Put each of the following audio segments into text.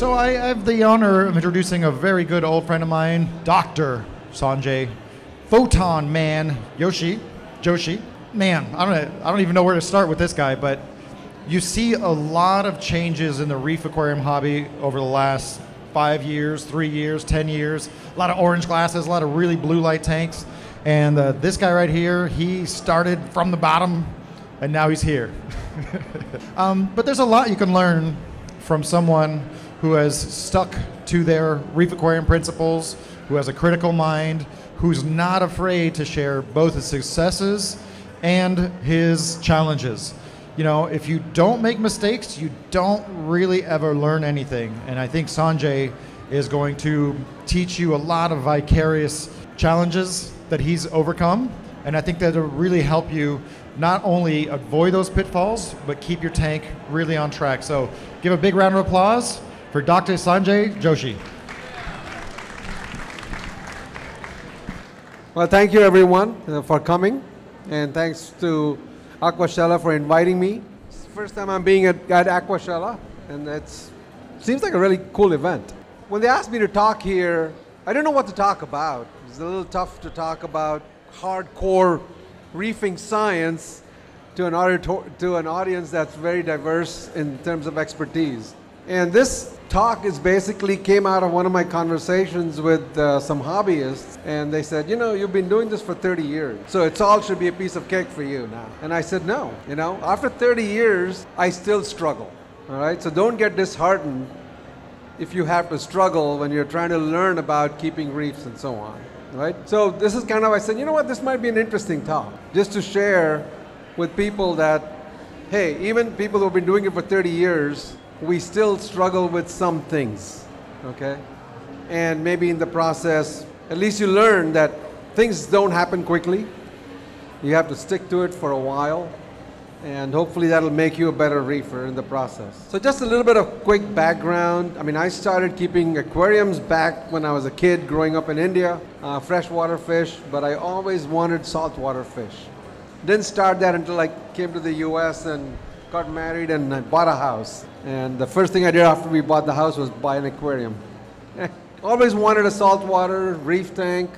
So I have the honor of introducing a very good old friend of mine, Dr. Sanjay Photon Man Yoshi Joshi. Man, I don't I don't even know where to start with this guy, but you see a lot of changes in the reef aquarium hobby over the last five years, three years, ten years. A lot of orange glasses, a lot of really blue light tanks, and uh, this guy right here, he started from the bottom, and now he's here. um, but there's a lot you can learn from someone who has stuck to their reef aquarium principles, who has a critical mind, who's not afraid to share both his successes and his challenges. You know, if you don't make mistakes, you don't really ever learn anything. And I think Sanjay is going to teach you a lot of vicarious challenges that he's overcome. And I think that'll really help you not only avoid those pitfalls, but keep your tank really on track. So give a big round of applause for Dr. Sanjay Joshi. Well, thank you everyone uh, for coming, and thanks to Aquashella for inviting me. It's the first time I'm being at, at Aquashella, and it seems like a really cool event. When they asked me to talk here, I didn't know what to talk about. It's a little tough to talk about hardcore reefing science to an, auditor- to an audience that's very diverse in terms of expertise. And this talk is basically came out of one of my conversations with uh, some hobbyists, and they said, you know, you've been doing this for 30 years, so it's all should be a piece of cake for you now. And I said, no, you know, after 30 years, I still struggle. All right, so don't get disheartened if you have to struggle when you're trying to learn about keeping reefs and so on. Right? So this is kind of I said, you know what, this might be an interesting talk, just to share with people that, hey, even people who've been doing it for 30 years we still struggle with some things, okay? And maybe in the process, at least you learn that things don't happen quickly. You have to stick to it for a while, and hopefully that'll make you a better reefer in the process. So just a little bit of quick background. I mean, I started keeping aquariums back when I was a kid growing up in India, uh, freshwater fish, but I always wanted saltwater fish. Didn't start that until I came to the US and got married and I bought a house. And the first thing I did after we bought the house was buy an aquarium. Always wanted a saltwater reef tank.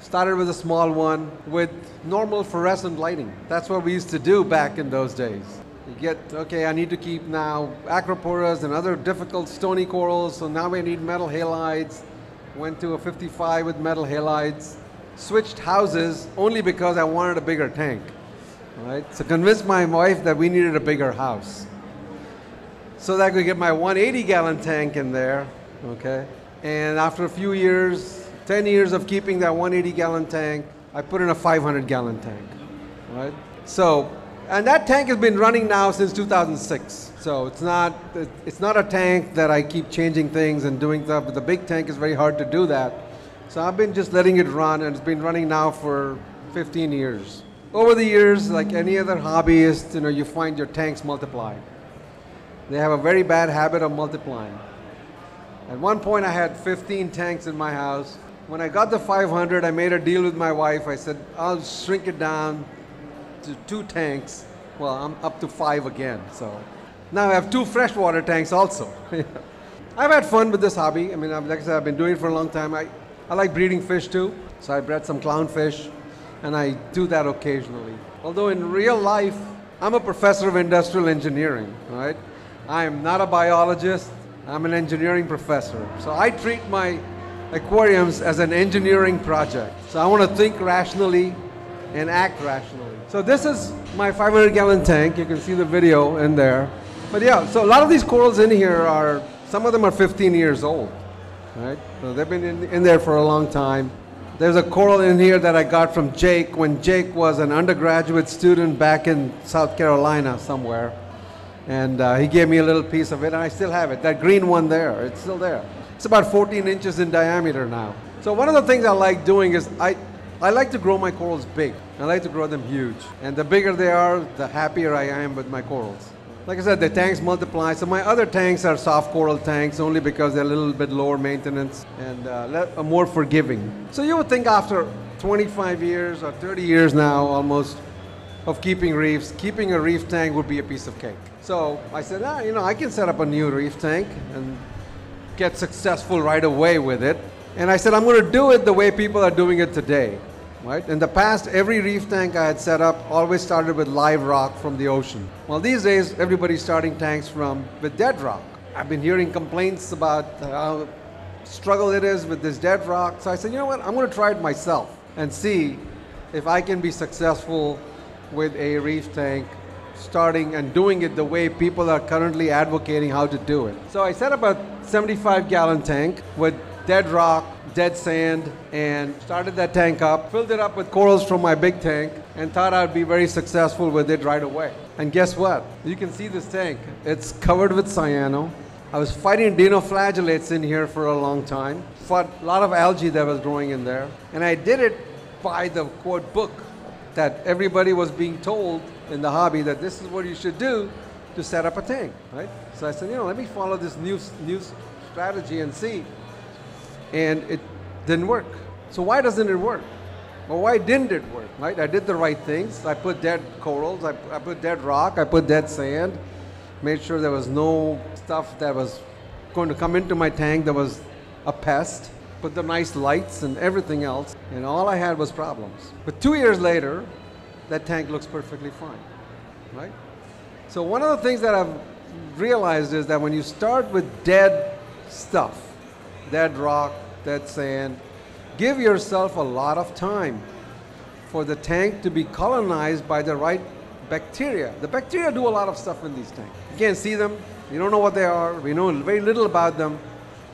Started with a small one with normal fluorescent lighting. That's what we used to do back in those days. You get, okay, I need to keep now acroporas and other difficult stony corals, so now we need metal halides. Went to a 55 with metal halides. Switched houses only because I wanted a bigger tank. Right? So convinced my wife that we needed a bigger house. So that I could get my 180 gallon tank in there, okay? And after a few years, 10 years of keeping that 180 gallon tank, I put in a 500 gallon tank, right? So, and that tank has been running now since 2006. So it's not, it's not a tank that I keep changing things and doing stuff, but the big tank is very hard to do that. So I've been just letting it run, and it's been running now for 15 years over the years, like any other hobbyist, you know, you find your tanks multiply. They have a very bad habit of multiplying. At one point, I had 15 tanks in my house. When I got the 500, I made a deal with my wife. I said, I'll shrink it down to two tanks. Well, I'm up to five again. So now I have two freshwater tanks also. I've had fun with this hobby. I mean, like I said, I've been doing it for a long time. I, I like breeding fish too. So I bred some clownfish and I do that occasionally. Although in real life, I'm a professor of industrial engineering, right? I am not a biologist, I'm an engineering professor. So I treat my aquariums as an engineering project. So I want to think rationally and act rationally. So this is my 500 gallon tank. You can see the video in there. But yeah, so a lot of these corals in here are, some of them are 15 years old, right? So they've been in, in there for a long time. There's a coral in here that I got from Jake when Jake was an undergraduate student back in South Carolina somewhere. And uh, he gave me a little piece of it, and I still have it. That green one there, it's still there. It's about 14 inches in diameter now. So one of the things I like doing is I, I like to grow my corals big. I like to grow them huge. And the bigger they are, the happier I am with my corals. Like I said, the tanks multiply. So my other tanks are soft coral tanks only because they're a little bit lower maintenance and uh, more forgiving. So you would think after 25 years or 30 years now almost of keeping reefs, keeping a reef tank would be a piece of cake. So I said, ah, you know, I can set up a new reef tank and get successful right away with it. And I said, I'm going to do it the way people are doing it today. Right? In the past, every reef tank I had set up always started with live rock from the ocean. Well, these days, everybody's starting tanks from with dead rock. I've been hearing complaints about how struggle it is with this dead rock. So I said, you know what? I'm going to try it myself and see if I can be successful with a reef tank starting and doing it the way people are currently advocating how to do it. So I set up a 75 gallon tank with dead rock, dead sand, and started that tank up, filled it up with corals from my big tank, and thought I'd be very successful with it right away. And guess what? You can see this tank. It's covered with cyano. I was fighting dinoflagellates in here for a long time. Fought a lot of algae that was growing in there. And I did it by the quote book that everybody was being told in the hobby that this is what you should do to set up a tank, right? So I said, you know, let me follow this new, new strategy and see. And it didn't work. So why doesn't it work? Well, why didn't it work, right? I did the right things. I put dead corals, I, I put dead rock, I put dead sand, made sure there was no stuff that was going to come into my tank that was a pest, put the nice lights and everything else, and all I had was problems. But two years later, that tank looks perfectly fine, right? So one of the things that I've realized is that when you start with dead stuff, dead rock, that sand, give yourself a lot of time for the tank to be colonized by the right bacteria. The bacteria do a lot of stuff in these tanks. You can't see them, you don't know what they are, we know very little about them,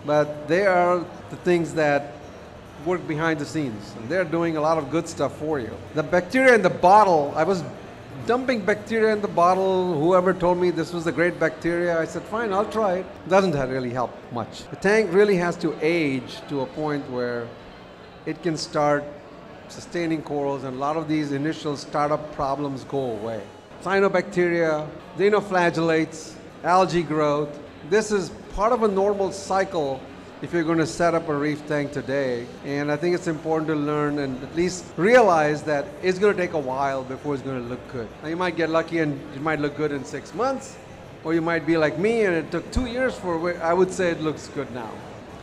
but they are the things that work behind the scenes. And they're doing a lot of good stuff for you. The bacteria in the bottle, I was dumping bacteria in the bottle. Whoever told me this was a great bacteria, I said, fine, I'll try it. Doesn't really help much. The tank really has to age to a point where it can start sustaining corals, and a lot of these initial startup problems go away. Cyanobacteria, dinoflagellates, algae growth. This is part of a normal cycle if you're going to set up a reef tank today. And I think it's important to learn and at least realize that it's going to take a while before it's going to look good. Now, you might get lucky and it might look good in six months, or you might be like me and it took two years for I would say it looks good now.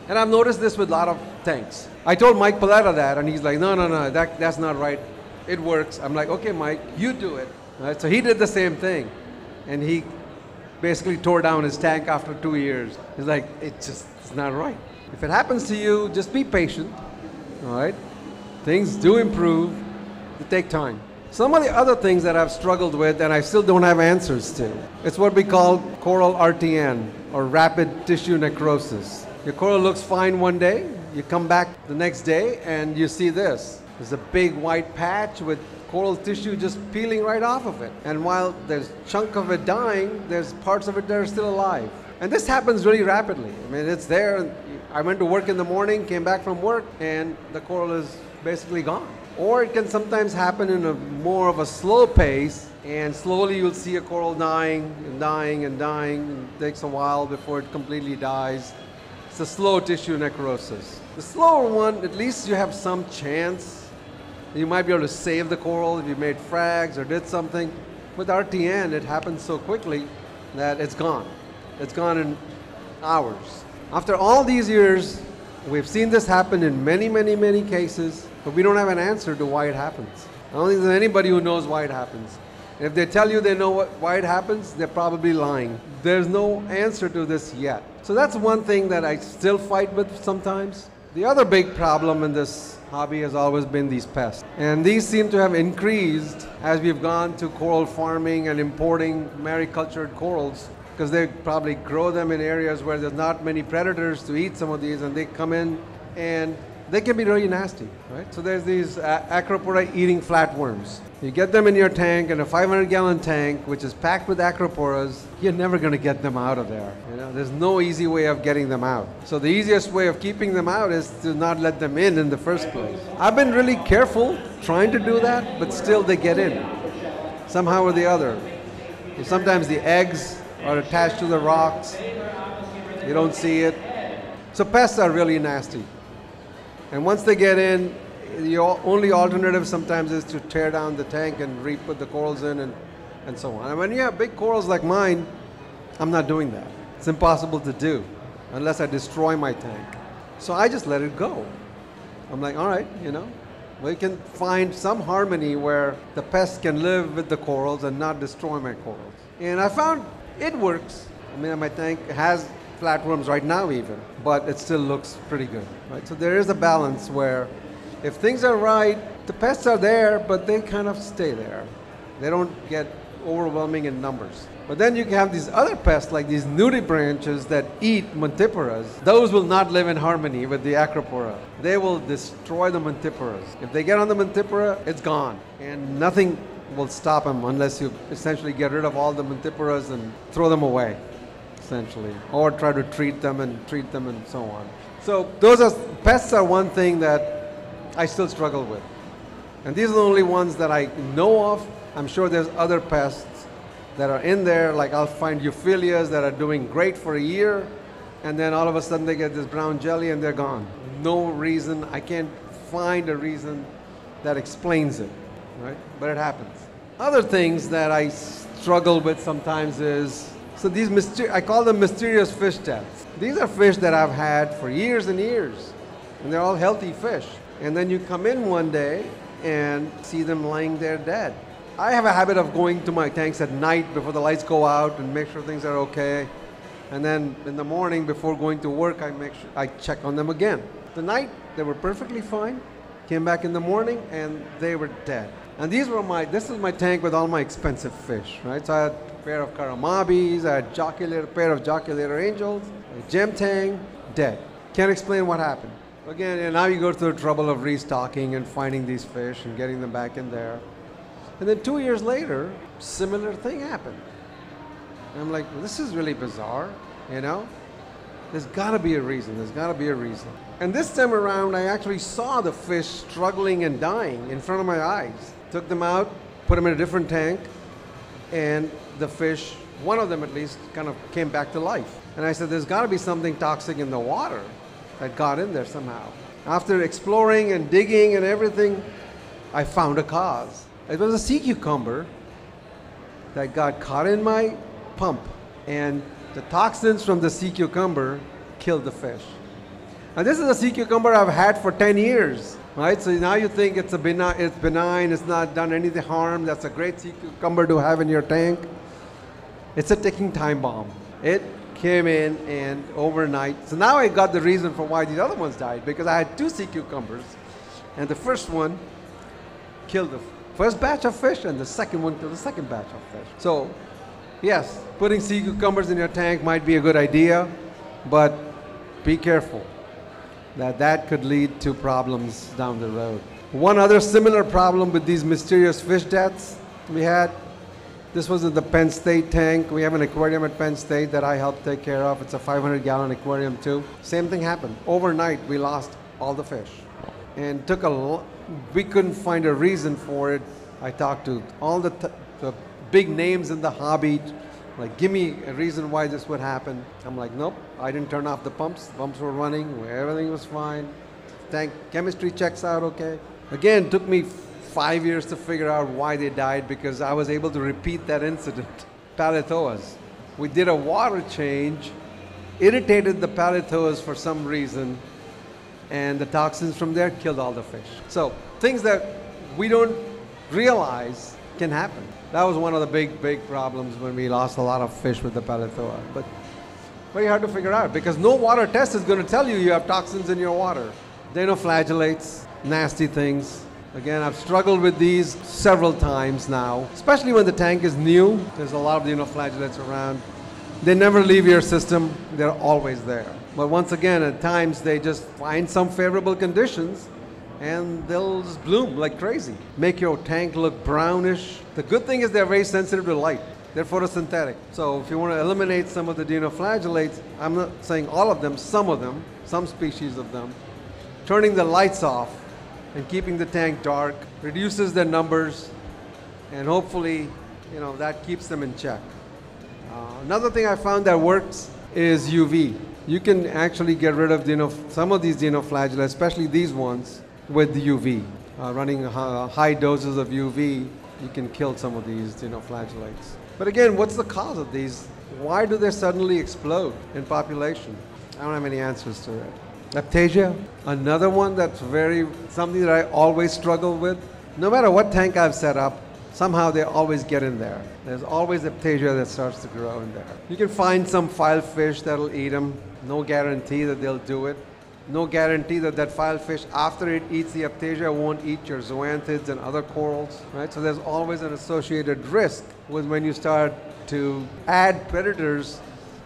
And I've noticed this with a lot of tanks. I told Mike Paletta that, and he's like, no, no, no, that, that's not right. It works. I'm like, okay, Mike, you do it. Right? So he did the same thing. And he basically tore down his tank after two years. He's like, it just it's not right. If it happens to you, just be patient. All right? Things do improve. They take time. Some of the other things that I've struggled with and I still don't have answers to. It's what we call coral RTN or rapid tissue necrosis. Your coral looks fine one day, you come back the next day and you see this. There's a big white patch with coral tissue just peeling right off of it. And while there's chunk of it dying, there's parts of it that are still alive. And this happens really rapidly. I mean, it's there. I went to work in the morning, came back from work, and the coral is basically gone. Or it can sometimes happen in a more of a slow pace, and slowly you'll see a coral dying and dying and dying. It takes a while before it completely dies. It's a slow tissue necrosis. The slower one, at least you have some chance. You might be able to save the coral if you made frags or did something. With RTN, it happens so quickly that it's gone. It's gone in hours. After all these years, we've seen this happen in many, many, many cases, but we don't have an answer to why it happens. I don't think there's anybody who knows why it happens. If they tell you they know what, why it happens, they're probably lying. There's no answer to this yet. So that's one thing that I still fight with sometimes. The other big problem in this hobby has always been these pests. And these seem to have increased as we've gone to coral farming and importing maricultured corals because they probably grow them in areas where there's not many predators to eat some of these, and they come in and they can be really nasty, right? So there's these uh, acropora eating flatworms. You get them in your tank, in a 500 gallon tank, which is packed with acroporas, you're never going to get them out of there. You know, there's no easy way of getting them out. So the easiest way of keeping them out is to not let them in in the first place. I've been really careful trying to do that, but still they get in, somehow or the other. Sometimes the eggs are attached to the rocks. You don't see it. So pests are really nasty. And once they get in, the only alternative sometimes is to tear down the tank and re-put the corals in and, and so on. And when you have big corals like mine, I'm not doing that. It's impossible to do. unless I destroy my tank. So I just let it go. I'm like, all right, you know, we can find some harmony where the pests can live with the corals and not destroy my corals. And I found it works. I mean, I my tank has flatworms right now even, but it still looks pretty good, right? So there is a balance where if things are right, the pests are there, but they kind of stay there. They don't get overwhelming in numbers. But then you can have these other pests like these nudibranches that eat Montiporas. Those will not live in harmony with the Acropora. They will destroy the Montiporas. If they get on the Montipora, it's gone. And nothing will stop them unless you essentially get rid of all the Montiporas and throw them away, essentially. Or try to treat them and treat them and so on. So those are pests are one thing that I still struggle with. And these are the only ones that I know of. I'm sure there's other pests that are in there. Like I'll find euphyllias that are doing great for a year, and then all of a sudden they get this brown jelly and they're gone. No reason. I can't find a reason that explains it, right? But it happens. Other things that I struggle with sometimes is so these myster- I call them mysterious fish deaths. These are fish that I've had for years and years, and they're all healthy fish. And then you come in one day and see them lying there dead. I have a habit of going to my tanks at night before the lights go out and make sure things are okay. And then in the morning before going to work, I make sure I check on them again. The night they were perfectly fine. Came back in the morning and they were dead. And these were my this is my tank with all my expensive fish, right? So I had a pair of caramabis, I had joculator, pair of joculator angels, a gem tang, dead. Can't explain what happened. Again, and now you go through the trouble of restocking and finding these fish and getting them back in there. And then two years later, similar thing happened. And I'm like, this is really bizarre, you know? There's got to be a reason. There's got to be a reason. And this time around, I actually saw the fish struggling and dying in front of my eyes. Took them out, put them in a different tank, and the fish, one of them at least, kind of came back to life. And I said, there's got to be something toxic in the water that got in there somehow. After exploring and digging and everything, I found a cause. It was a sea cucumber that got caught in my pump, and the toxins from the sea cucumber killed the fish. And this is a sea cucumber I've had for 10 years, right? So now you think it's a benign, it's benign, it's not done any harm. That's a great sea cucumber to have in your tank. It's a ticking time bomb. It came in and overnight. So now I got the reason for why these other ones died because I had two sea cucumbers, and the first one killed the first batch of fish, and the second one killed the second batch of fish. So, yes, putting sea cucumbers in your tank might be a good idea, but be careful that that could lead to problems down the road. One other similar problem with these mysterious fish deaths we had this was in the Penn State tank. We have an aquarium at Penn State that I helped take care of. It's a 500 gallon aquarium too. Same thing happened. Overnight, we lost all the fish. And took a we couldn't find a reason for it. I talked to all the, t- the big names in the hobby, like, give me a reason why this would happen. I'm like, nope, I didn't turn off the pumps. The pumps were running, everything was fine. Tank chemistry checks out okay. Again, took me five years to figure out why they died because I was able to repeat that incident. Palythoas. We did a water change, irritated the palythoas for some reason, and the toxins from there killed all the fish. So things that we don't realize can happen. That was one of the big, big problems when we lost a lot of fish with the palythoa. But very hard to figure out because no water test is going to tell you you have toxins in your water. Dinoflagellates, nasty things. Again, I've struggled with these several times now, especially when the tank is new. There's a lot of dinoflagellates around. They never leave your system, they're always there. But once again, at times they just find some favorable conditions and they'll just bloom like crazy. Make your tank look brownish. The good thing is they're very sensitive to light. They're photosynthetic. So if you want to eliminate some of the dinoflagellates, I'm not saying all of them, some of them, some species of them, turning the lights off and keeping the tank dark reduces their numbers and hopefully, you know, that keeps them in check. Uh, another thing I found that works is UV. You can actually get rid of dino- some of these dinoflagellates, especially these ones, with the UV. Uh, running uh, high doses of UV, you can kill some of these dinoflagellates. But again, what's the cause of these? Why do they suddenly explode in population? I don't have any answers to it. Aiptasia, another one that's very something that I always struggle with. No matter what tank I've set up, somehow they always get in there. There's always Aiptasia that starts to grow in there. You can find some file fish that'll eat them. No guarantee that they'll do it. No guarantee that that file fish, after it eats the Aiptasia, won't eat your zoanthids and other corals, right? So there's always an associated risk with when you start to add predators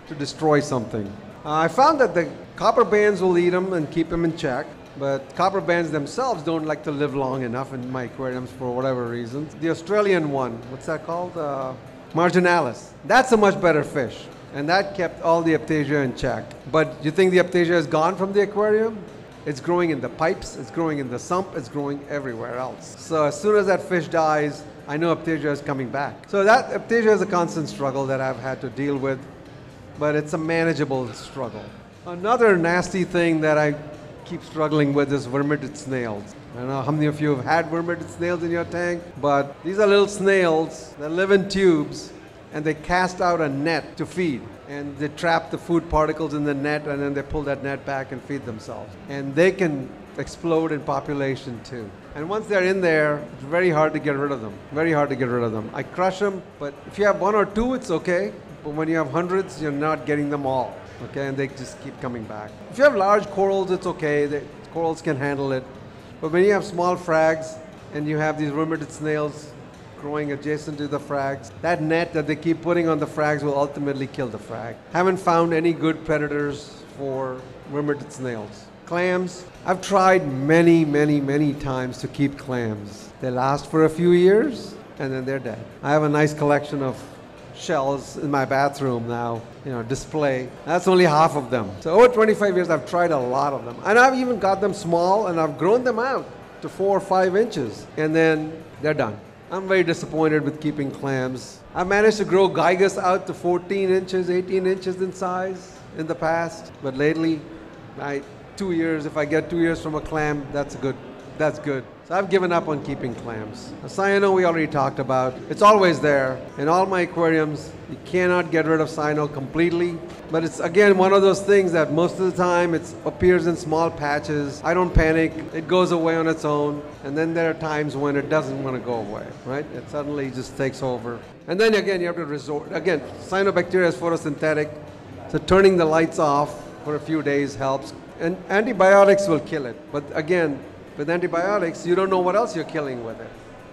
to destroy something. Uh, I found that the copper bands will eat them and keep them in check, but copper bands themselves don't like to live long enough in my aquariums for whatever reasons. The Australian one, what's that called? Uh, marginalis. That's a much better fish. And that kept all the Aiptasia in check. But you think the Aiptasia is gone from the aquarium? It's growing in the pipes, it's growing in the sump, it's growing everywhere else. So as soon as that fish dies, I know Aiptasia is coming back. So that Aiptasia is a constant struggle that I've had to deal with, but it's a manageable struggle. Another nasty thing that I keep struggling with is vermeted snails. I don't know how many of you have had vermeted snails in your tank, but these are little snails that live in tubes and they cast out a net to feed. And they trap the food particles in the net and then they pull that net back and feed themselves. And they can explode in population too. And once they're in there, it's very hard to get rid of them. Very hard to get rid of them. I crush them, but if you have one or two, it's okay. But when you have hundreds, you're not getting them all. Okay, and they just keep coming back. If you have large corals, it's okay. The corals can handle it. But when you have small frags and you have these vermeted snails growing adjacent to the frags. That net that they keep putting on the frags will ultimately kill the frag. Haven't found any good predators for vermeted snails. Clams, I've tried many, many, many times to keep clams. They last for a few years and then they're dead. I have a nice collection of shells in my bathroom now, you know, display. That's only half of them. So over 25 years, I've tried a lot of them. And I've even got them small and I've grown them out to four or five inches. And then they're done. I'm very disappointed with keeping clams. I managed to grow Gigas out to 14 inches, 18 inches in size in the past, but lately, I, two years, if I get two years from a clam, that's good. That's good. So I've given up on keeping clams. A cyano we already talked about. It's always there. In all my aquariums, you cannot get rid of cyano completely. But it's again one of those things that most of the time it appears in small patches. I don't panic. It goes away on its own. And then there are times when it doesn't want to go away, right? It suddenly just takes over. And then again, you have to resort. Again, cyanobacteria is photosynthetic. So turning the lights off for a few days helps. And antibiotics will kill it. But again, with antibiotics, you don't know what else you're killing with it,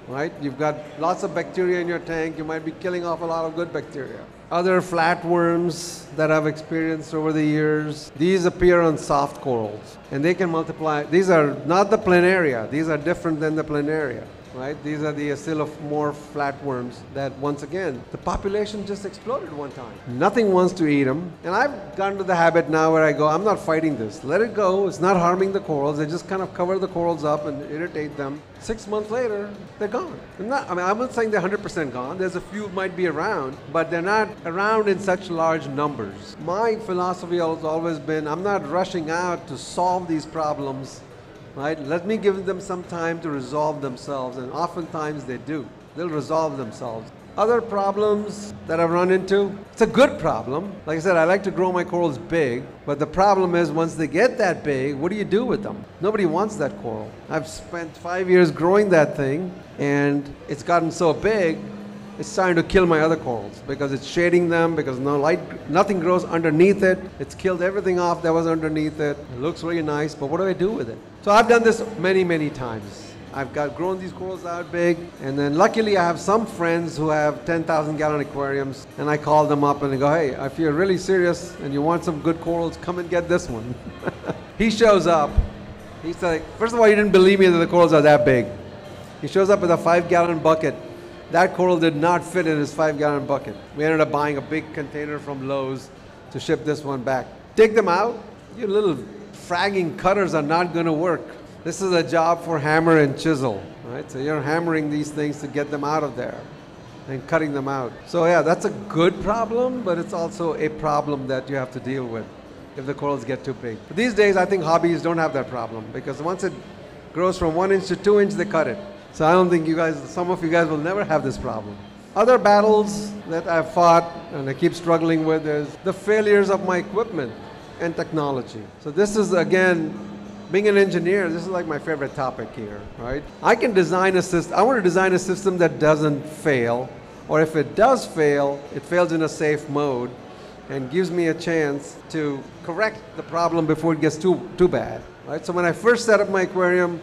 right? You've got lots of bacteria in your tank. You might be killing off a lot of good bacteria. Other flatworms that I've experienced over the years, these appear on soft corals and they can multiply. These are not the planaria. These are different than the planaria right? These are the acoelomorph flatworms that, once again, the population just exploded one time. Nothing wants to eat them. And I've gotten to the habit now where I go, I'm not fighting this. Let it go. It's not harming the corals. They just kind of cover the corals up and irritate them. Six months later, they're gone. Not, I mean, I'm not saying they're 100% gone. There's a few might be around, but they're not around in such large numbers. My philosophy has always been I'm not rushing out to solve these problems right? Let me give them some time to resolve themselves, and oftentimes they do. They'll resolve themselves. Other problems that I've run into, it's a good problem. Like I said, I like to grow my corals big, but the problem is once they get that big, what do you do with them? Nobody wants that coral. I've spent five years growing that thing, and it's gotten so big it's starting to kill my other corals because it's shading them because no light, nothing grows underneath it. It's killed everything off that was underneath it. It looks really nice, but what do I do with it? So I've done this many, many times. I've got grown these corals out big, and then luckily I have some friends who have 10,000 gallon aquariums, and I call them up and I go, hey, if you're really serious and you want some good corals, come and get this one. he shows up. He's like, first of all, you didn't believe me that the corals are that big. He shows up with a five gallon bucket that coral did not fit in his five gallon bucket. We ended up buying a big container from Lowe's to ship this one back. Take them out. Your little fragging cutters are not going to work. This is a job for hammer and chisel, right? So you're hammering these things to get them out of there and cutting them out. So yeah, that's a good problem, but it's also a problem that you have to deal with if the corals get too big. But these days, I think hobbies don't have that problem because once it grows from one inch to two inch, they cut it. So I don't think you guys, some of you guys will never have this problem. Other battles that I've fought and I keep struggling with is the failures of my equipment. and technology. So this is again, being an engineer, this is like my favorite topic here, right? I can design a system, I want to design a system that doesn't fail, or if it does fail, it fails in a safe mode and gives me a chance to correct the problem before it gets too, too bad, right? So when I first set up my aquarium,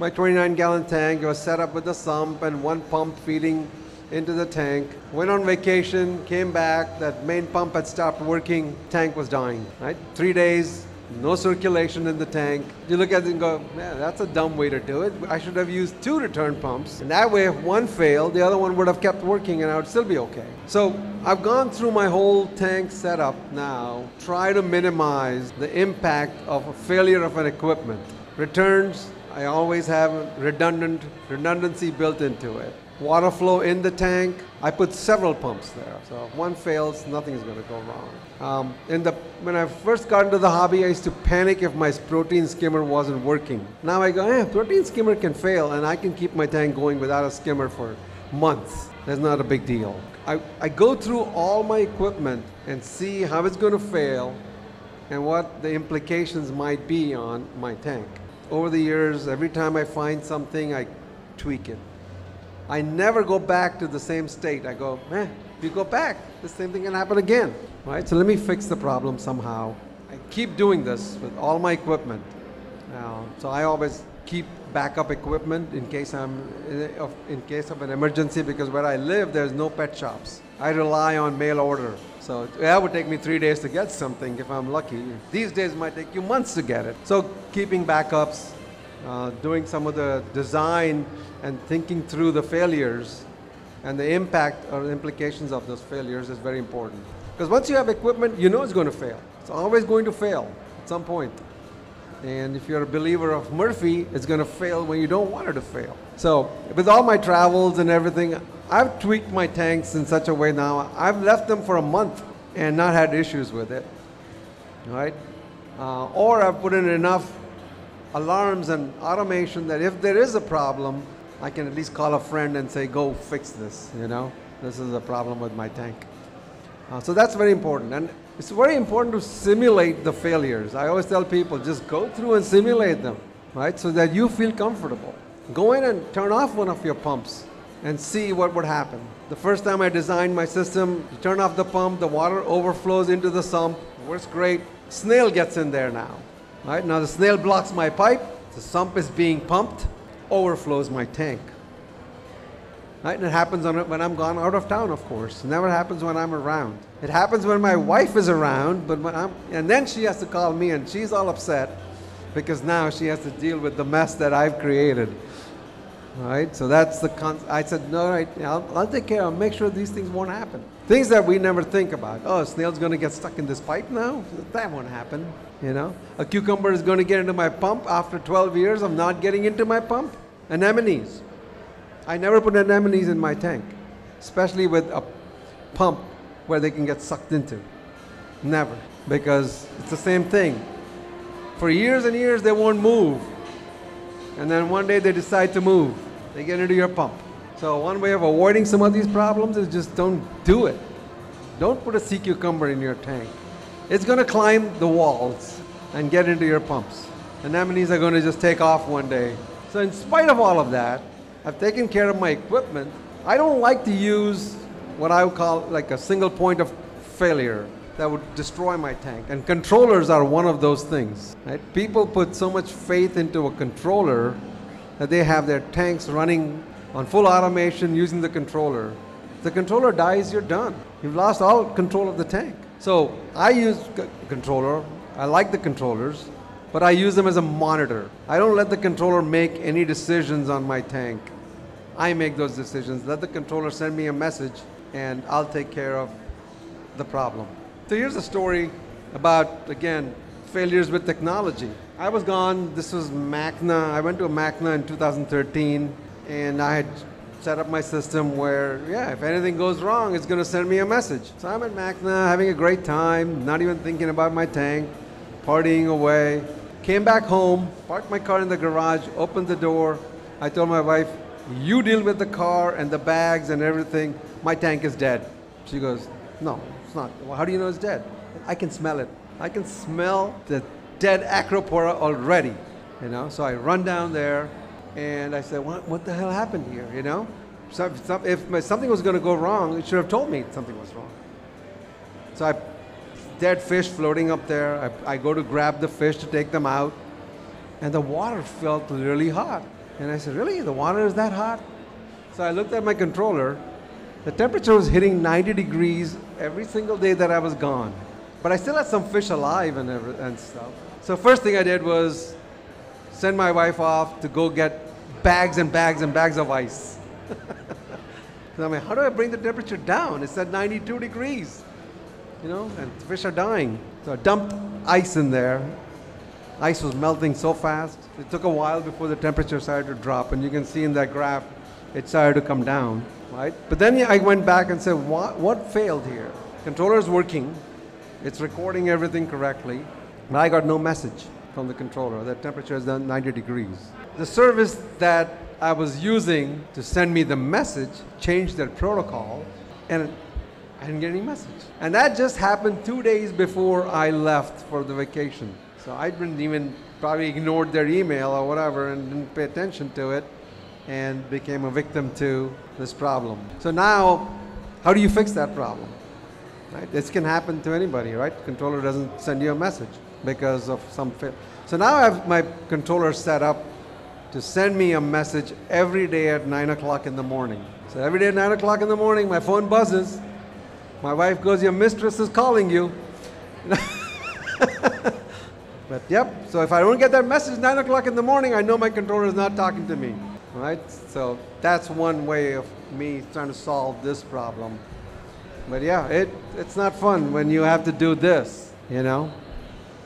my 29 gallon tank, was set up with a sump and one pump feeding into the tank. Went on vacation, came back, that main pump had stopped working, tank was dying, right? Three days, no circulation in the tank. You look at it and go, man, that's a dumb way to do it. I should have used two return pumps. And that way, if one failed, the other one would have kept working and I would still be okay. So I've gone through my whole tank setup now, try to minimize the impact of a failure of an equipment. Returns, I always have redundant redundancy built into it water flow in the tank. I put several pumps there, so if one fails, nothing's going to go wrong. Um, in the, when I first got into the hobby, I used to panic if my protein skimmer wasn't working. Now I go, eh, protein skimmer can fail, and I can keep my tank going without a skimmer for months. That's not a big deal. I, I go through all my equipment and see how it's going to fail and what the implications might be on my tank. Over the years, every time I find something, I tweak it. I never go back to the same state. I go, man, if you go back, the same thing can happen again, right? So let me fix the problem somehow. I keep doing this with all my equipment. Now, so I always keep backup equipment in case I'm eh, in case of an emergency because where I live there's no pet shops. I rely on mail order. So that would take me three days to get something if I'm lucky. These days might take you months to get it. So keeping backups, uh, doing some of the design and thinking through the failures and the impact or implications of those failures is very important. Because once you have equipment, you know it's going to fail. It's always going to fail at some point. And if you're a believer of Murphy, it's going to fail when you don't want it to fail. So, with all my travels and everything, I've tweaked my tanks in such a way now. I've left them for a month and not had issues with it. Right? Uh, or I've put in enough alarms and automation that if there is a problem, I can at least call a friend and say, go fix this, you know? This is a problem with my tank. Uh, so that's very important. And it's very important to simulate the failures. I always tell people, just go through and simulate them, right? So that you feel comfortable. Go in and turn off one of your pumps and see what would happen. The first time I designed my system, you turn off the pump, the water overflows into the sump, works great. Snail gets in there now. Right, now the snail blocks my pipe, the sump is being pumped, overflows my tank. Right? And it happens when I'm gone out of town, of course. It never happens when I'm around. It happens when my wife is around, but when I'm, and then she has to call me, and she's all upset because now she has to deal with the mess that I've created. Right? So that's the con- I said, no, right, I'll, I'll take care. I'll make sure these things won't happen. Things that we never think about. Oh, a snail's going to get stuck in this pipe now? That won't happen. You know, a cucumber is going to get into my pump after 12 years of not getting into my pump. Anemones. I never put anemones in my tank, especially with a pump where they can get sucked into. Never, because it's the same thing. For years and years, they won't move. And then one day they decide to move. They get into your pump. So one way of avoiding some of these problems is just don't do it. Don't put a sea cucumber in your tank. It's going to climb the walls and get into your pumps. Anemones are going to just take off one day. So in spite of all of that, I've taken care of my equipment. I don't like to use what I would call like a single point of failure that would destroy my tank. And controllers are one of those things. Right? People put so much faith into a controller that they have their tanks running on full automation using the controller. If the controller dies, you're done. You've lost all control of the tank. So I use controller. I like the controllers, but I use them as a monitor. I don't let the controller make any decisions on my tank. I make those decisions. Let the controller send me a message, and I'll take care of the problem. So here's a story about, again, failures with technology. I was gone. This was MACNA. I went to a MACNA in 2013, and I had set up my system where, yeah, if anything goes wrong, it's going to send me a message. So I'm at MACNA having a great time, not even thinking about my tank, partying away. Came back home, parked my car in the garage, opened the door. I told my wife, you deal with the car and the bags and everything. My tank is dead. She goes, no, it's not. Well, how do you know it's dead? I can smell it. I can smell the dead acropora already, you know. So I run down there, and I said, "What, what the hell happened here?" You know. So if, if something was going to go wrong, it should have told me something was wrong. So I, dead fish floating up there. I, I go to grab the fish to take them out, and the water felt really hot. And I said, "Really? The water is that hot?" So I looked at my controller. The temperature was hitting 90 degrees every single day that I was gone. But I still had some fish alive and, and stuff. So first thing I did was send my wife off to go get bags and bags and bags of ice. so I'm like, how do I bring the temperature down? It's at 92 degrees, you know, and fish are dying. So I dumped ice in there. Ice was melting so fast. It took a while before the temperature started to drop, and you can see in that graph, it started to come down, right? But then I went back and said, what, what failed here? Controller is working, it's recording everything correctly, but I got no message from the controller. The temperature is 90 degrees. The service that I was using to send me the message changed their protocol, and I didn't get any message. And that just happened two days before I left for the vacation. So I didn't even probably ignored their email or whatever and didn't pay attention to it and became a victim to this problem. So now, how do you fix that problem? Right? This can happen to anybody, right? Controller doesn't send you a message because of some fail. So now I have my controller set up to send me a message every day at 9 o'clock in the morning. So every day at 9 o'clock in the morning, my phone buzzes. My wife goes, Your mistress is calling you. but yep, so if I don't get that message 9 o'clock in the morning, I know my controller is not talking to me. Right? So that's one way of me trying to solve this problem. But yeah, it, it's not fun when you have to do this, you know?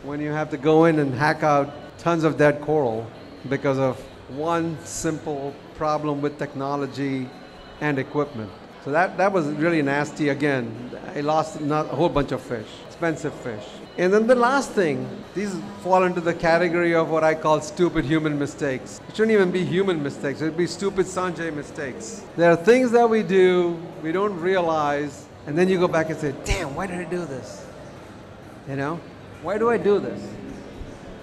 When you have to go in and hack out tons of dead coral because of one simple problem with technology and equipment. So that, that was really nasty again. I lost not a whole bunch of fish, expensive fish. And then the last thing, these fall into the category of what I call stupid human mistakes. It shouldn't even be human mistakes, it would be stupid Sanjay mistakes. There are things that we do, we don't realize, and then you go back and say, damn, why did I do this? You know, why do I do this?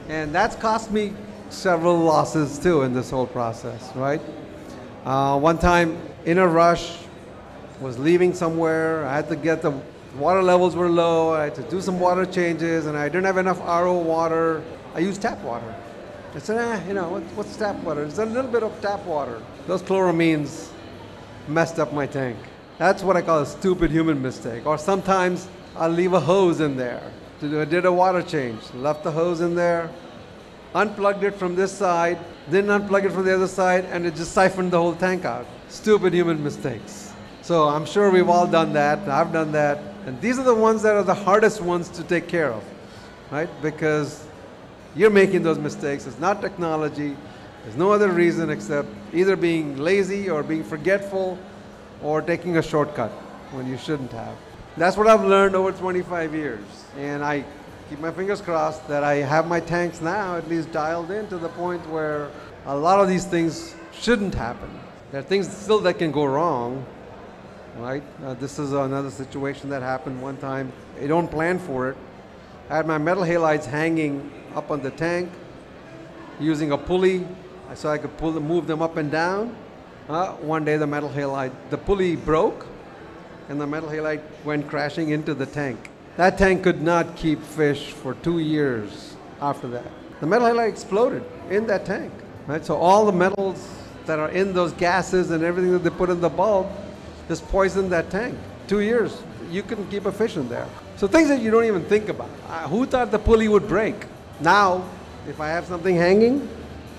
And that's cost me several losses too in this whole process, right? Uh, one time in a rush, was leaving somewhere, I had to get the water levels were low, I had to do some water changes, and I didn't have enough RO water. I used tap water. I said, eh, you know, what, what's tap water? It's a little bit of tap water. Those chloramines messed up my tank. That's what I call a stupid human mistake. Or sometimes I'll leave a hose in there. I did a water change, left the hose in there, unplugged it from this side, didn't unplug it from the other side, and it just siphoned the whole tank out. Stupid human mistakes. So I'm sure we've all done that. I've done that. And these are the ones that are the hardest ones to take care of, right? Because you're making those mistakes. It's not technology. There's no other reason except either being lazy or being forgetful or taking a shortcut when you shouldn't have. That's what I've learned over 25 years. And I keep my fingers crossed that I have my tanks now at least dialed in to the point where a lot of these things shouldn't happen. There are things still that can go wrong, right? Uh, this is another situation that happened one time. I don't plan for it. I had my metal halides hanging up on the tank using a pulley so I could pull them, move them up and down. Uh, one day the metal halide, the pulley broke and the metal halide went crashing into the tank. That tank could not keep fish for two years after that. The metal halide exploded in that tank. Right? So all the metals that are in those gases and everything that they put in the bulb just poisoned that tank. Two years, you couldn't keep a fish in there. So things that you don't even think about. Uh, who thought the pulley would break? Now, if I have something hanging,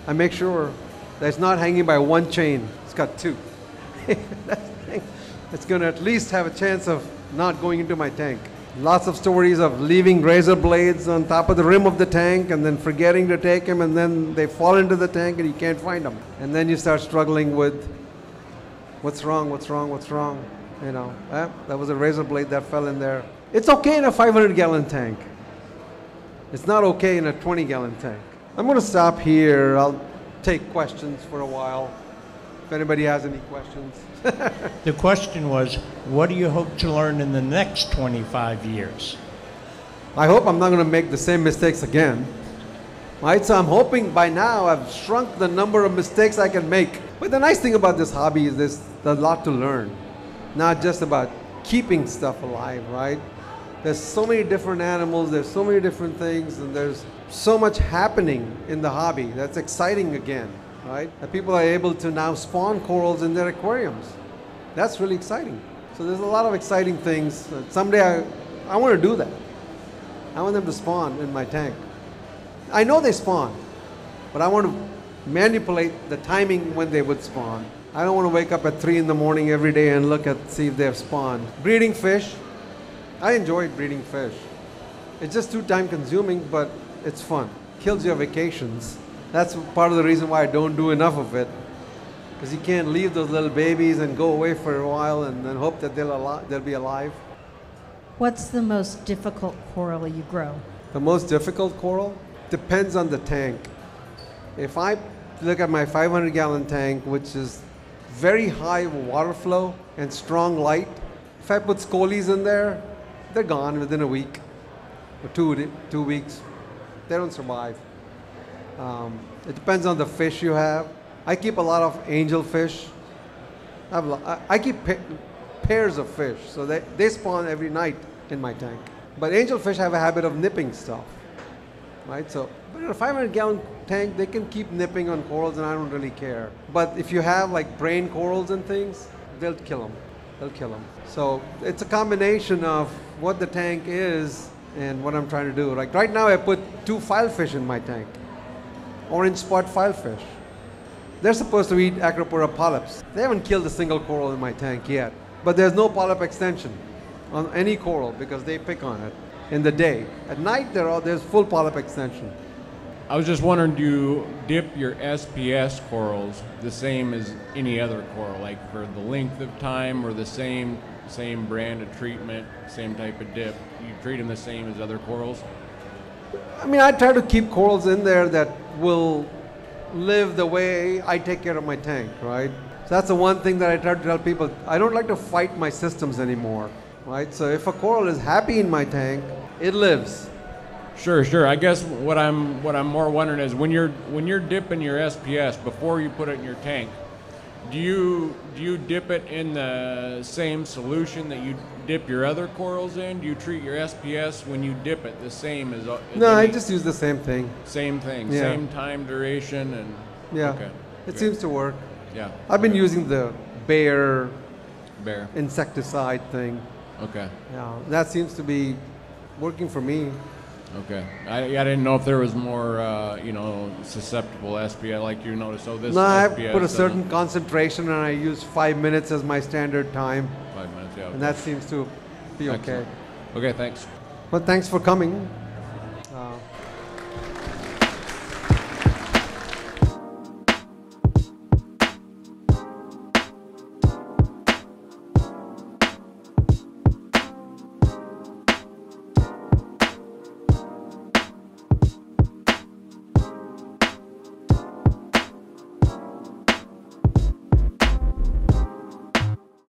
I make sure that it's not hanging by one chain. It's got two. it's going to at least have a chance of not going into my tank. Lots of stories of leaving razor blades on top of the rim of the tank and then forgetting to take them, and then they fall into the tank and you can't find them. And then you start struggling with what's wrong, what's wrong, what's wrong. You know, eh, that was a razor blade that fell in there. It's okay in a 500 gallon tank. It's not okay in a 20 gallon tank. I'm going to stop here. I'll take questions for a while. If anybody has any questions. the question was, what do you hope to learn in the next 25 years? I hope I'm not going to make the same mistakes again. Right? So I'm hoping by now I've shrunk the number of mistakes I can make. But the nice thing about this hobby is there's a lot to learn. Not just about keeping stuff alive, right? There's so many different animals, there's so many different things, and there's so much happening in the hobby that's exciting again, right? That people are able to now spawn corals in their aquariums. That's really exciting. So there's a lot of exciting things. Someday I, I want to do that. I want them to spawn in my tank. I know they spawn, but I want to manipulate the timing when they would spawn. I don't want to wake up at 3 in the morning every day and look at see if they've spawned. Breeding fish, I enjoy breeding fish. It's just too time consuming, but it's fun. Kills your vacations. That's part of the reason why I don't do enough of it. Because you can't leave those little babies and go away for a while and then hope that they'll, al- they'll be alive. What's the most difficult coral you grow? The most difficult coral depends on the tank. If I look at my 500 gallon tank, which is very high water flow and strong light, if I put scolies in there, they're gone within a week or two, two weeks. They don't survive. Um, it depends on the fish you have. I keep a lot of angel fish. I, have, lo- I- I keep pa- pairs of fish, so they, they spawn every night in my tank. But angelfish have a habit of nipping stuff, right? So, in a 500 gallon tank, they can keep nipping on corals, and I don't really care. But if you have like brain corals and things, they'll kill them. They'll kill them. So it's a combination of what the tank is and what I'm trying to do. Like right now, I put two filefish in my tank, orange spot filefish. They're supposed to eat Acropora polyps. They haven't killed a single coral in my tank yet. But there's no polyp extension on any coral because they pick on it in the day. At night, there's full polyp extension. I was just wondering, do you dip your SPS corals the same as any other coral, like for the length of time, or the same same brand of treatment, same type of dip? You treat them the same as other corals? I mean, I try to keep corals in there that will live the way I take care of my tank, right? So that's the one thing that I try to tell people. I don't like to fight my systems anymore, right? So if a coral is happy in my tank, it lives. Sure, sure. I guess what I'm what I'm more wondering is when you're when you're dipping your SPS before you put it in your tank, do you do you dip it in the same solution that you dip your other corals in? Do you treat your SPS when you dip it the same as? as No, I just use the same thing. Same thing, Yeah. same time duration, and Yeah. Okay. It good. seems to work. yeah. I've been okay. using the Bayer bear. insecticide thing. Okay, Yeah, that seems to be working for me. Okay. I, I didn't know if there was more, uh, you know, susceptible SPS like you noticed. So this no, I SPS put a doesn't- certain concentration and I use five minutes as my standard time, five minutes. Yeah. and that seems to be okay. Excellent. Okay, thanks. Well, thanks for coming.